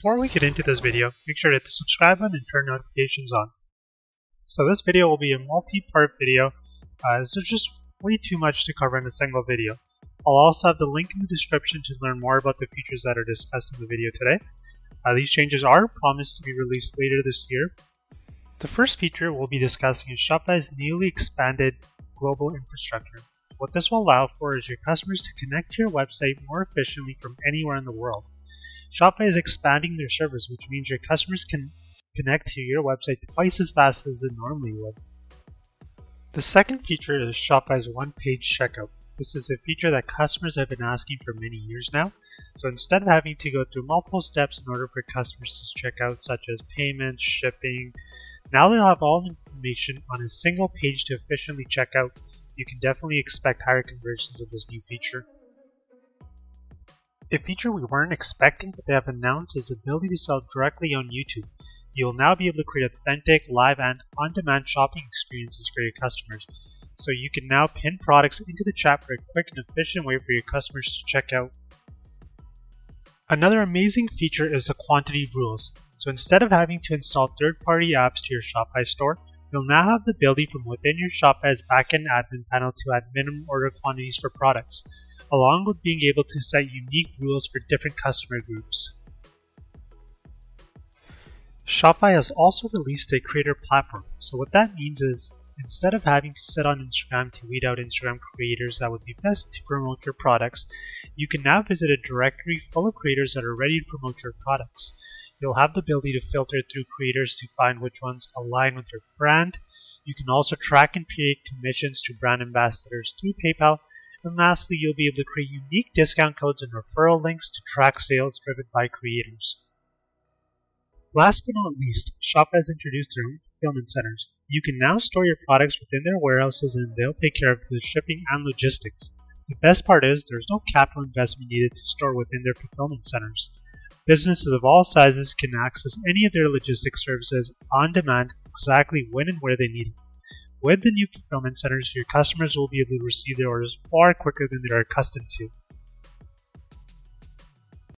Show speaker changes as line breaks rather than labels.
Before we get into this video, make sure to hit the subscribe button and turn notifications on. So this video will be a multi-part video, uh, there's just way too much to cover in a single video. I'll also have the link in the description to learn more about the features that are discussed in the video today. Uh, these changes are promised to be released later this year. The first feature we'll be discussing is Shopify's newly expanded global infrastructure. What this will allow for is your customers to connect to your website more efficiently from anywhere in the world. Shopify is expanding their service, which means your customers can connect to your website twice as fast as they normally would. The second feature is Shopify's one page checkout. This is a feature that customers have been asking for many years now. So instead of having to go through multiple steps in order for customers to check out, such as payments, shipping, now they'll have all the information on a single page to efficiently check out. You can definitely expect higher conversions with this new feature. A feature we weren't expecting but they have announced is the ability to sell directly on YouTube. You will now be able to create authentic, live, and on-demand shopping experiences for your customers. So you can now pin products into the chat for a quick and efficient way for your customers to check out. Another amazing feature is the quantity rules. So instead of having to install third-party apps to your Shopify store, you'll now have the ability from within your Shopify's backend admin panel to add minimum order quantities for products along with being able to set unique rules for different customer groups. Shopify has also released a creator platform. So what that means is instead of having to sit on Instagram to weed out Instagram creators that would be best to promote your products, you can now visit a directory full of creators that are ready to promote your products. You'll have the ability to filter through creators to find which ones align with your brand. You can also track and create commissions to brand ambassadors through PayPal and lastly, you'll be able to create unique discount codes and referral links to track sales driven by creators. Last but not least, Shopify has introduced their own fulfillment centers. You can now store your products within their warehouses and they'll take care of the shipping and logistics. The best part is there's no capital investment needed to store within their fulfillment centers. Businesses of all sizes can access any of their logistics services on demand exactly when and where they need it. With the new fulfillment centers, your customers will be able to receive their orders far quicker than they're accustomed to.